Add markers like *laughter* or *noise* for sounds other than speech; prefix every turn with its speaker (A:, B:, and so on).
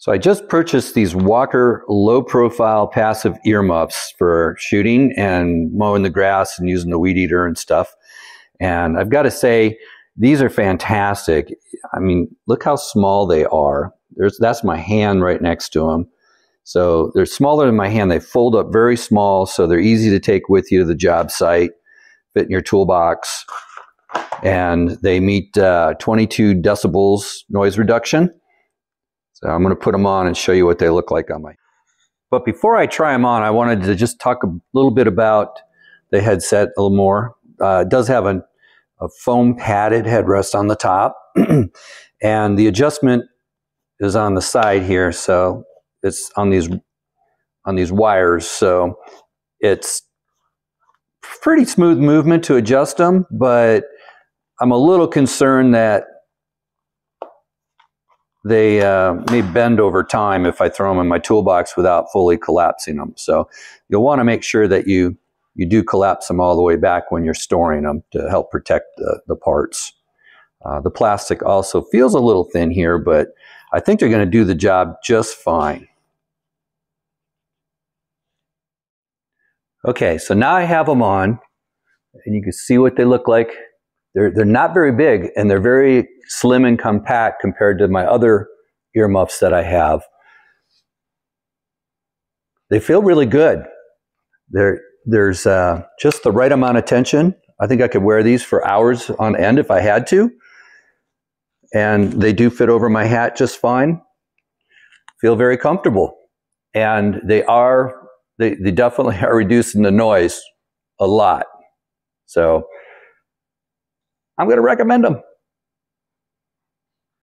A: So I just purchased these Walker low profile passive earmuffs for shooting and mowing the grass and using the weed eater and stuff. And I've got to say, these are fantastic. I mean, look how small they are. There's, that's my hand right next to them. So they're smaller than my hand. They fold up very small, so they're easy to take with you to the job site, fit in your toolbox. And they meet uh, 22 decibels noise reduction. So I'm going to put them on and show you what they look like on my. But before I try them on, I wanted to just talk a little bit about the headset a little more. Uh, it does have a, a foam padded headrest on the top, *clears throat* and the adjustment is on the side here. So it's on these on these wires. So it's pretty smooth movement to adjust them, but I'm a little concerned that they uh, may bend over time if I throw them in my toolbox without fully collapsing them. So you'll want to make sure that you you do collapse them all the way back when you're storing them to help protect the, the parts. Uh, the plastic also feels a little thin here, but I think they're going to do the job just fine. Okay, so now I have them on, and you can see what they look like they're, they're not very big and they're very slim and compact compared to my other earmuffs that I have. They feel really good. They're, there's uh, just the right amount of tension. I think I could wear these for hours on end if I had to. And they do fit over my hat just fine. Feel very comfortable. And they are, they, they definitely *laughs* are reducing the noise a lot. So I'm going to recommend them.